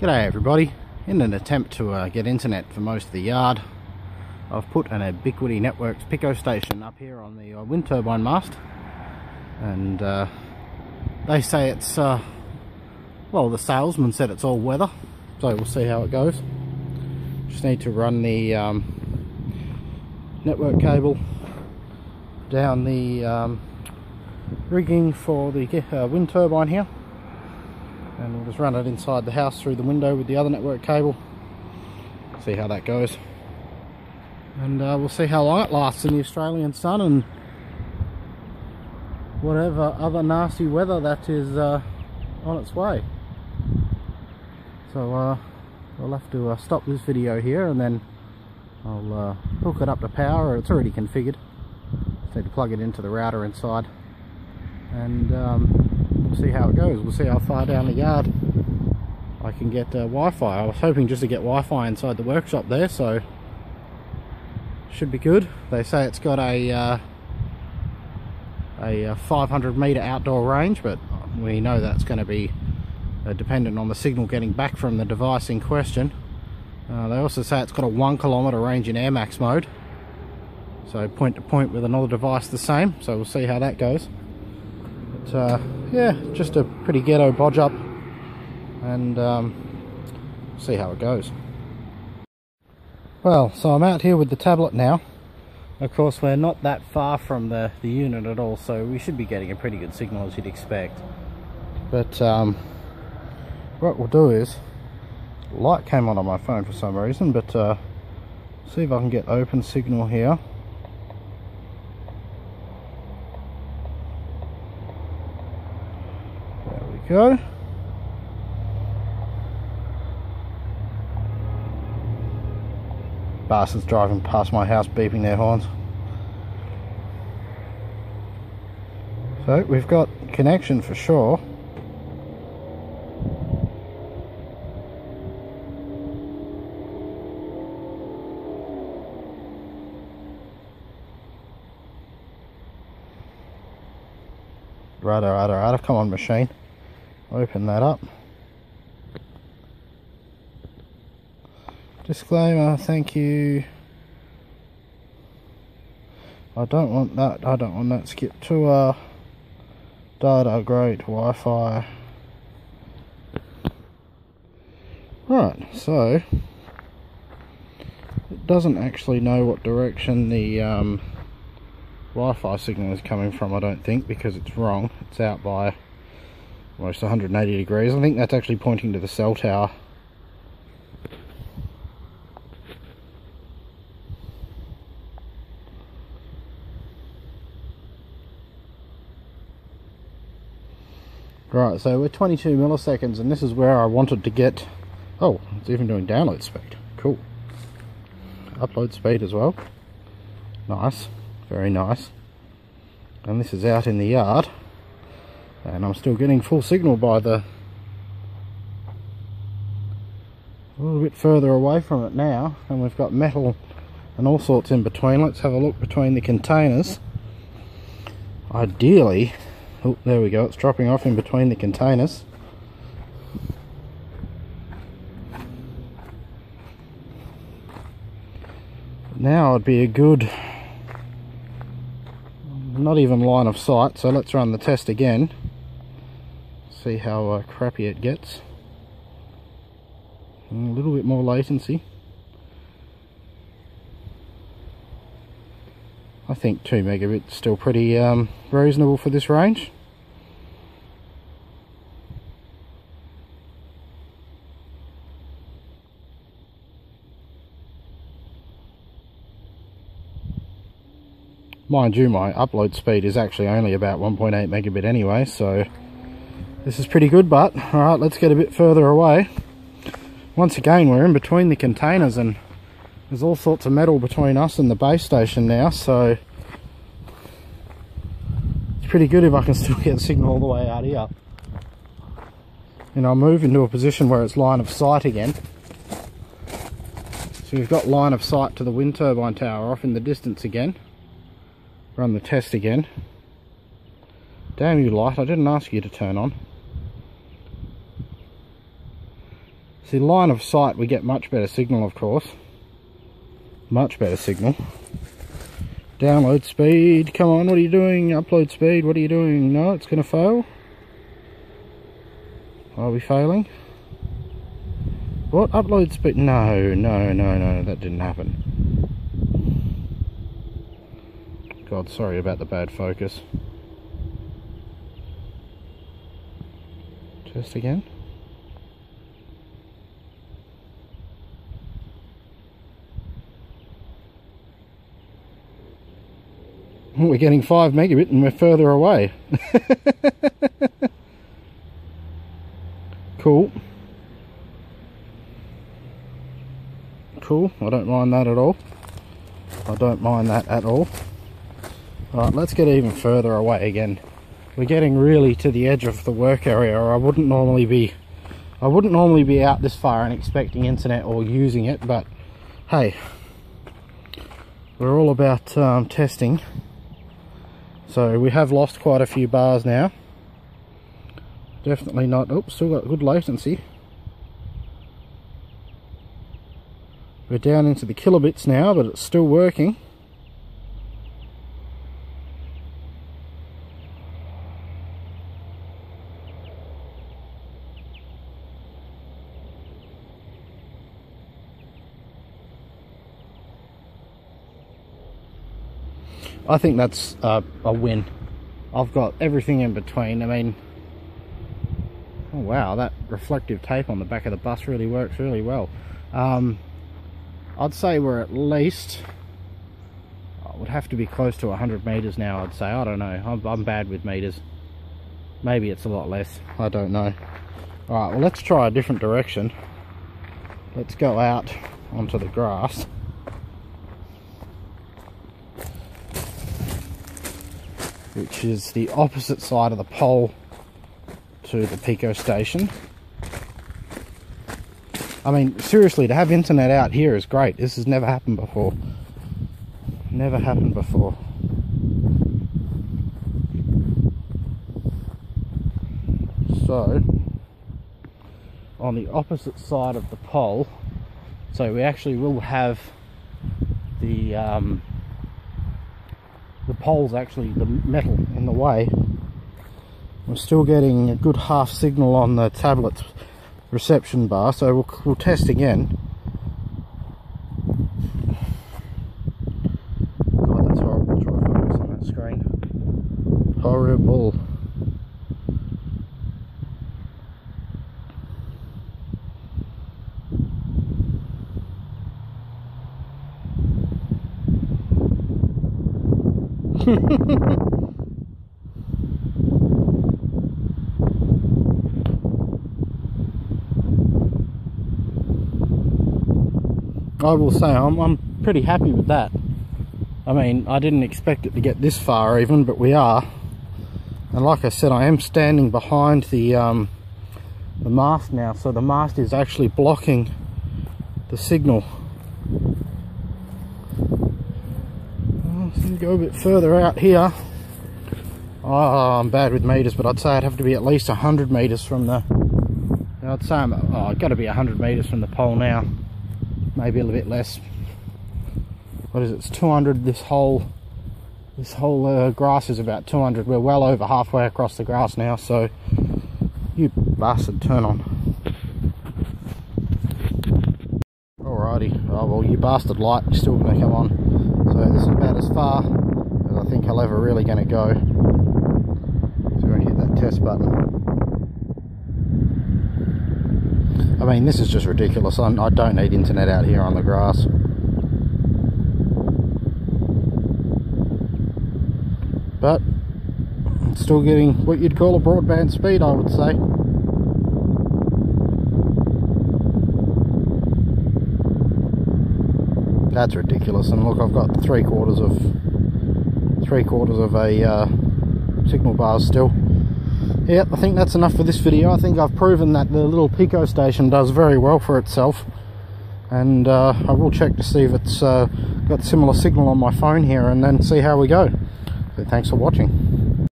G'day everybody. In an attempt to uh, get internet for most of the yard, I've put an Ubiquiti Networks Picostation up here on the uh, wind turbine mast. And uh, they say it's, uh, well the salesman said it's all weather, so we'll see how it goes. Just need to run the um, network cable down the um, rigging for the uh, wind turbine here and we'll just run it inside the house through the window with the other network cable. See how that goes. And uh, we'll see how long it lasts in the Australian sun and whatever other nasty weather that is uh, on its way. So uh, I'll have to uh, stop this video here and then I'll uh, hook it up to power. It's already configured. Just need to plug it into the router inside. And um, we'll see how it goes. We'll see how far down the yard I can get uh, Wi-Fi. I was hoping just to get Wi-Fi inside the workshop there, so should be good. They say it's got a uh, a uh, 500 meter outdoor range, but we know that's going to be uh, dependent on the signal getting back from the device in question. Uh, they also say it's got a one kilometer range in AirMax mode, so point to point with another device the same. So we'll see how that goes. But uh, yeah, just a pretty ghetto bodge up and um, see how it goes. Well, so I'm out here with the tablet now. Of course, we're not that far from the, the unit at all, so we should be getting a pretty good signal as you'd expect. But um, what we'll do is, light came on on my phone for some reason, but uh, see if I can get OpenSignal here. Go. Bastards driving past my house beeping their horns. So we've got connection for sure. Righto, righto, righto, come on machine open that up. Disclaimer thank you. I don't want that I don't want that skip to uh data great Wi-Fi. Right so it doesn't actually know what direction the um, Wi-Fi signal is coming from I don't think because it's wrong. It's out by almost 180 degrees. I think that's actually pointing to the cell tower. Right, so we're 22 milliseconds and this is where I wanted to get... Oh, it's even doing download speed. Cool. Upload speed as well. Nice. Very nice. And this is out in the yard and I'm still getting full signal by the a little bit further away from it now. And we've got metal and all sorts in between. Let's have a look between the containers. Ideally oh there we go. It's dropping off in between the containers. Now it'd be a good not even line of sight so let's run the test again see how uh, crappy it gets. a little bit more latency. I think 2 megabits still pretty um, reasonable for this range. Mind you, my upload speed is actually only about 1.8 megabit anyway, so this is pretty good, but all right, let's get a bit further away. Once again, we're in between the containers and there's all sorts of metal between us and the base station now, so it's pretty good if I can still get signal all the way out here. And I'll move into a position where it's line of sight again. So we've got line of sight to the wind turbine tower off in the distance again. Run the test again. Damn you light, I didn't ask you to turn on. See, line of sight, we get much better signal, of course. Much better signal. Download speed, come on, what are you doing? Upload speed, what are you doing? No, it's going to fail. Are we failing? What? Upload speed? No, no, no, no, that didn't happen. God, sorry about the bad focus. Just again. We're getting 5 megabit and we're further away. cool. Cool, I don't mind that at all. I don't mind that at all. Alright, let's get even further away again. We're getting really to the edge of the work area. I wouldn't normally be I wouldn't normally be out this far and expecting internet or using it, but hey, we're all about um, testing. So we have lost quite a few bars now. Definitely not, oh, still got good latency. We're down into the kilobits now, but it's still working. I think that's a win. I've got everything in between. I mean, oh wow, that reflective tape on the back of the bus really works really well. Um, I'd say we're at least, I would have to be close to 100 meters now, I'd say. I don't know. I'm, I'm bad with meters. Maybe it's a lot less. I don't know. Alright, well let's try a different direction. Let's go out onto the grass. Which is the opposite side of the pole to the Picostation. I mean, seriously, to have internet out here is great. This has never happened before. Never happened before. So, on the opposite side of the pole, so we actually will have the um, the pole's actually the metal in the way. I'm still getting a good half signal on the tablet's reception bar, so we'll, we'll test again. God, that's horrible try to focus on that screen. Horrible. I will say I'm, I'm pretty happy with that. I mean, I didn't expect it to get this far even, but we are. And like I said, I am standing behind the um, the mast now, so the mast is actually blocking the signal. Go a bit further out here. Oh, I'm bad with meters, but I'd say I'd have to be at least 100 meters from the... I'd say I'm, oh, I've got to be 100 meters from the pole now. Maybe a little bit less. What is it? It's 200. This whole this whole uh, grass is about 200. We're well over halfway across the grass now, so you bastard, turn on. Alrighty. Oh well, you bastard light, still gonna come on. So this is about as far as I think I'll ever really going to go. So we're going to hit that test button. I mean, this is just ridiculous. I'm, I do not need internet out here on the grass. But, still getting what you'd call a broadband speed, I would say. That's ridiculous. And look I've got three quarters of three quarters of a uh, signal bar still. Yep I think that's enough for this video. I think I've proven that the little Picostation does very well for itself. And uh, I will check to see if it's uh, got similar signal on my phone here and then see how we go. So thanks for watching